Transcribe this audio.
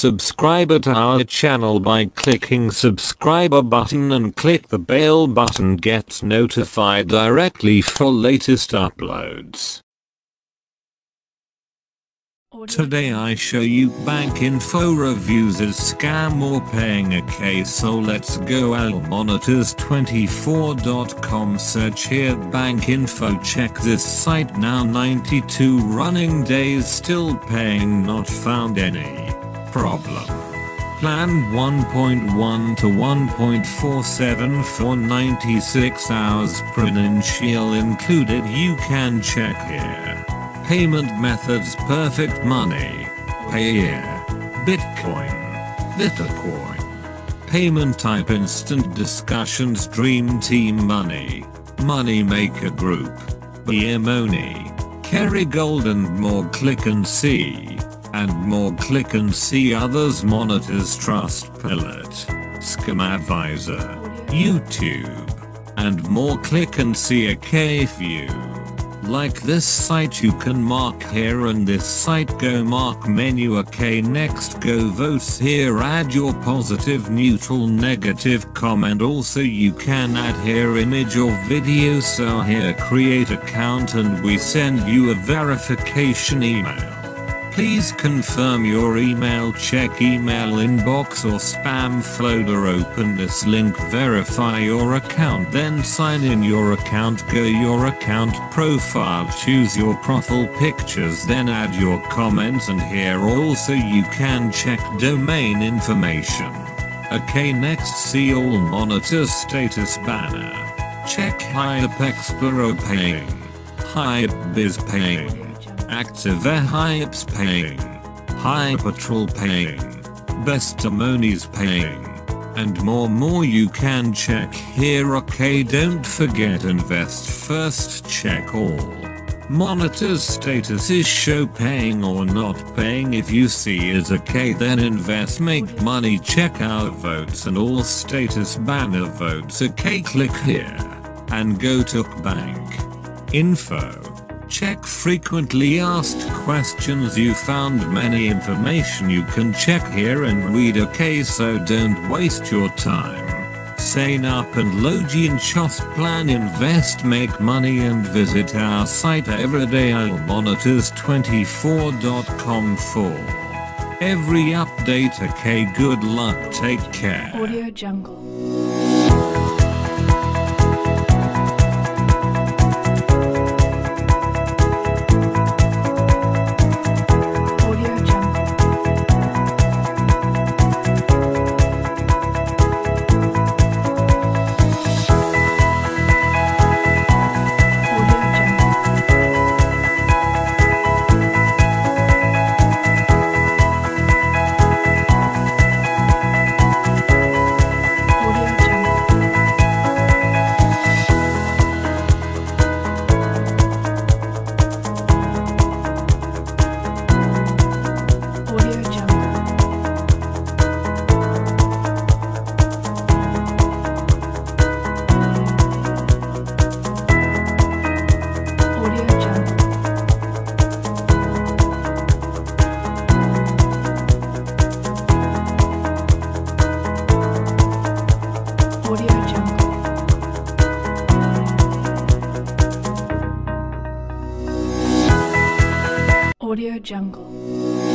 subscriber to our channel by clicking subscriber button and click the bell button get notified directly for latest uploads. Today I show you bank info reviews as scam or paying a case so let's go allmonitors24.com search here. Bank info check this site now. 92 running days still paying not found any problem. Plan 1.1 to 1.47 for 96 hours Prudential included you can check here. Payment methods perfect money. Payeer. Bitcoin. Litecoin. Payment type instant discussions dream team money. Money maker group. Money. Kerry Gold and more click and see. And more click and see others monitors Trust Trustpilot. ScamAdviser. YouTube. And more click and see a K view. Like this site you can mark here and this site go mark menu okay next go votes here add your positive neutral negative comment also you can add here image or video so here create account and we send you a verification email. Please confirm your email check email inbox or spam folder open this link verify your account then sign in your account go your account profile choose your profile pictures then add your comments and here also you can check domain information. Okay next see all monitor status banner. Check Hypexpero paying. Hypebiz paying. Active Hypes paying. High Patrol paying. Bestimonies paying. And more more you can check here okay don't forget invest first check all. Monitors status is show paying or not paying if you see is okay then invest make money check out votes and all status banner votes okay click here. And go to bank. Info. Check frequently asked questions you found many information you can check here and read okay so don't waste your time. Sign up and Logian Chos plan invest make money and visit our site every day I'll everydayalmonitors24.com for every update okay good luck take care. Audio Jungle. Audio Jungle.